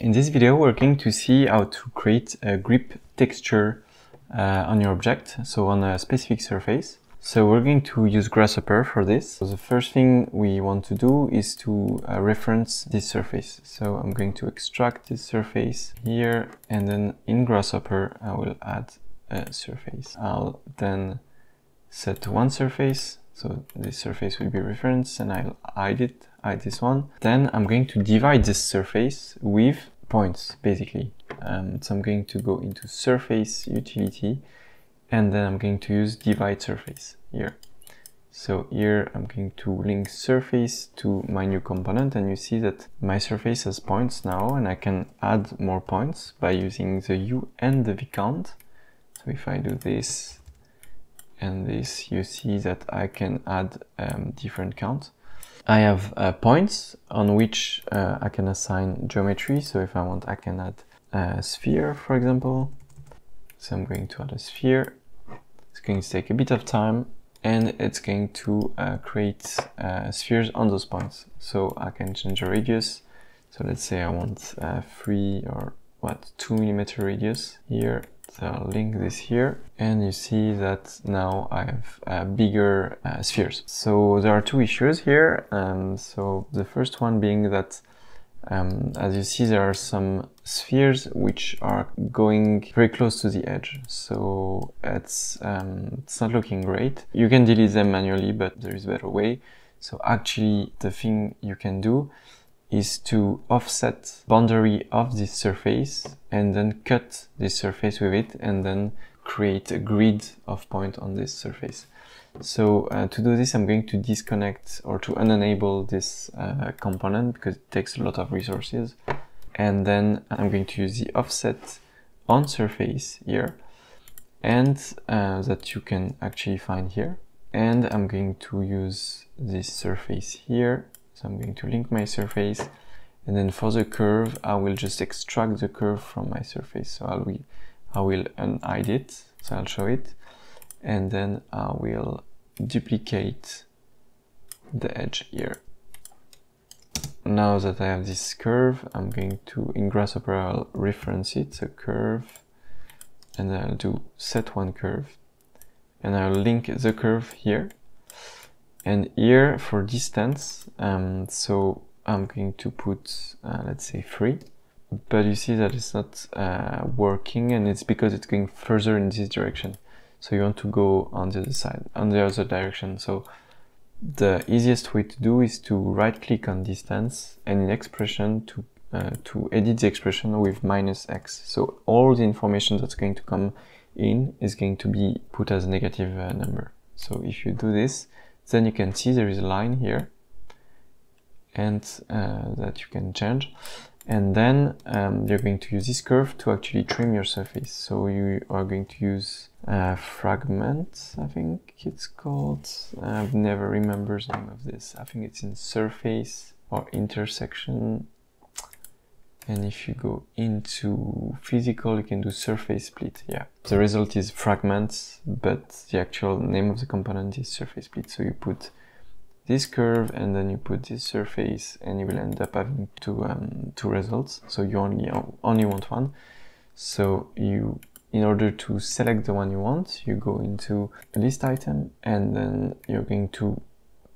In this video, we're going to see how to create a grip texture uh, on your object, so on a specific surface. So we're going to use Grasshopper for this. So the first thing we want to do is to uh, reference this surface. So I'm going to extract this surface here, and then in Grasshopper, I will add a surface. I'll then set one surface, so this surface will be referenced, and I'll hide it, hide this one. Then I'm going to divide this surface with points, basically. Um, so I'm going to go into surface utility and then I'm going to use divide surface here. So here I'm going to link surface to my new component and you see that my surface has points now and I can add more points by using the U and the V count. So if I do this and this, you see that I can add um, different counts. I have uh, points on which uh, I can assign geometry. So if I want, I can add a sphere, for example. So I'm going to add a sphere. It's going to take a bit of time and it's going to uh, create uh, spheres on those points. So I can change the radius. So let's say I want uh, three or what, two millimeter radius here so I'll link this here and you see that now I have uh, bigger uh, spheres. So there are two issues here. Um, so the first one being that um, as you see there are some spheres which are going very close to the edge. So it's, um, it's not looking great. You can delete them manually but there is a better way. So actually the thing you can do is to offset boundary of this surface and then cut this surface with it and then create a grid of point on this surface. So uh, to do this, I'm going to disconnect or to unenable this uh, component because it takes a lot of resources. And then I'm going to use the offset on surface here and uh, that you can actually find here. And I'm going to use this surface here so I'm going to link my surface and then for the curve, I will just extract the curve from my surface. So I will, I will unhide it. So I'll show it. And then I will duplicate the edge here. Now that I have this curve, I'm going to, in Grasshopper, I'll reference it, so curve, and I'll do set one curve. And I'll link the curve here and here for distance. Um, so I'm going to put uh, let's say 3 but you see that it's not uh, working and it's because it's going further in this direction. So you want to go on the other side on the other direction. So the easiest way to do is to right click on distance and in expression to uh, to edit the expression with minus x. So all the information that's going to come in is going to be put as a negative uh, number. So if you do this then you can see there is a line here and uh, that you can change. And then um, you're going to use this curve to actually trim your surface. So you are going to use a fragment I think it's called. I've never remembered the name of this. I think it's in surface or intersection and if you go into physical you can do surface split yeah. The result is fragments but the actual name of the component is surface split. So you put this curve and then you put this surface and you will end up having two um, two results. So you only only want one. So you in order to select the one you want you go into list item and then you're going to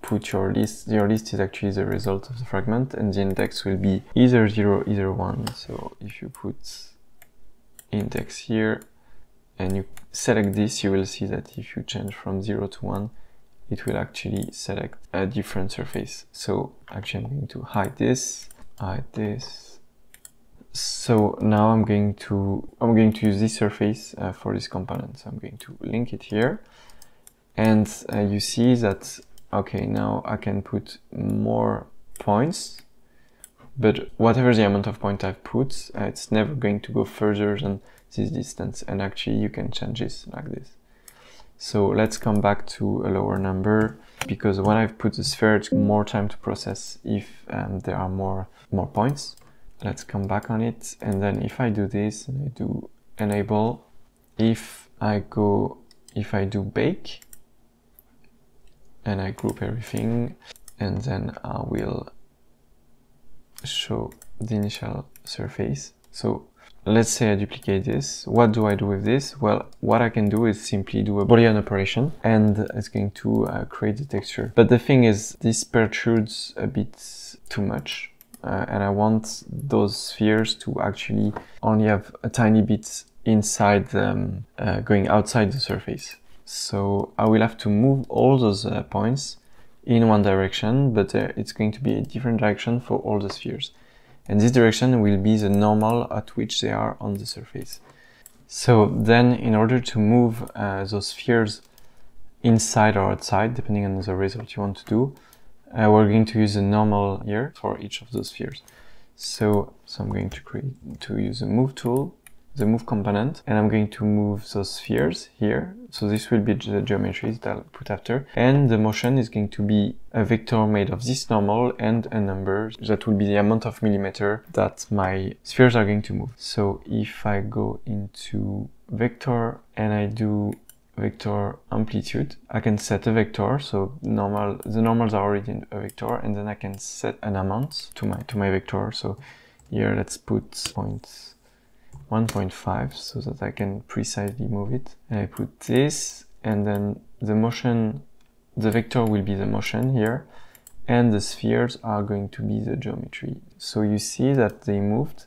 put your list, your list is actually the result of the fragment and the index will be either 0, either 1. So if you put index here and you select this, you will see that if you change from 0 to 1, it will actually select a different surface. So actually I'm going to hide this, hide this. So now I'm going to I'm going to use this surface uh, for this component. So I'm going to link it here. And uh, you see that okay now I can put more points. But whatever the amount of point I've put uh, it's never going to go further than this distance. And actually you can change this like this. So let's come back to a lower number because when I've put the sphere it's more time to process if um, there are more more points. Let's come back on it. And then if I do this and I do enable if I go if I do bake and I group everything and then I will show the initial surface. So let's say I duplicate this. What do I do with this? Well, what I can do is simply do a boolean operation and it's going to uh, create the texture. But the thing is, this protrudes a bit too much. Uh, and I want those spheres to actually only have a tiny bit inside them, uh, going outside the surface. So I will have to move all those uh, points in one direction, but uh, it's going to be a different direction for all the spheres and this direction will be the normal at which they are on the surface. So then in order to move uh, those spheres inside or outside, depending on the result you want to do, uh, we're going to use a normal here for each of those spheres. So, so I'm going to create to use a move tool the move component and I'm going to move those spheres here. So this will be the geometry that I'll put after. And the motion is going to be a vector made of this normal and a number that will be the amount of millimeter that my spheres are going to move. So if I go into vector and I do vector amplitude. I can set a vector, so normal the normals are already in a vector, and then I can set an amount to my to my vector. So here let's put points 1.5 so that I can precisely move it. And I put this and then the motion, the vector will be the motion here and the spheres are going to be the geometry. So you see that they moved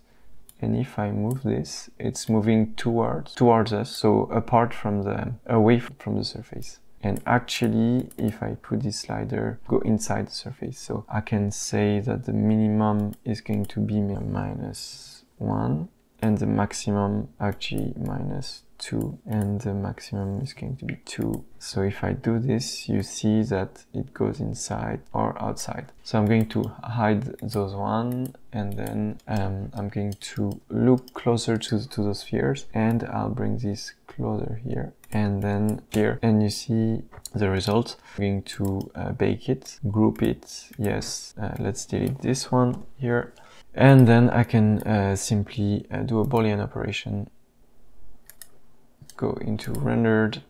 and if I move this, it's moving towards, towards us, so apart from the, away from the surface. And actually, if I put this slider, go inside the surface, so I can say that the minimum is going to be minus one and the maximum actually minus 2 and the maximum is going to be 2 so if I do this you see that it goes inside or outside. So I'm going to hide those one and then um, I'm going to look closer to, to those spheres and I'll bring this closer here and then here. And you see the result. I'm going to uh, bake it group it. Yes uh, let's delete this one here and then I can uh, simply uh, do a boolean operation. Go into rendered.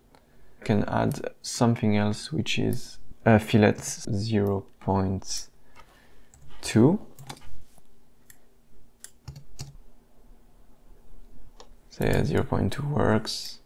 Can add something else which is a fillet 0 0.2 say 0 0.2 works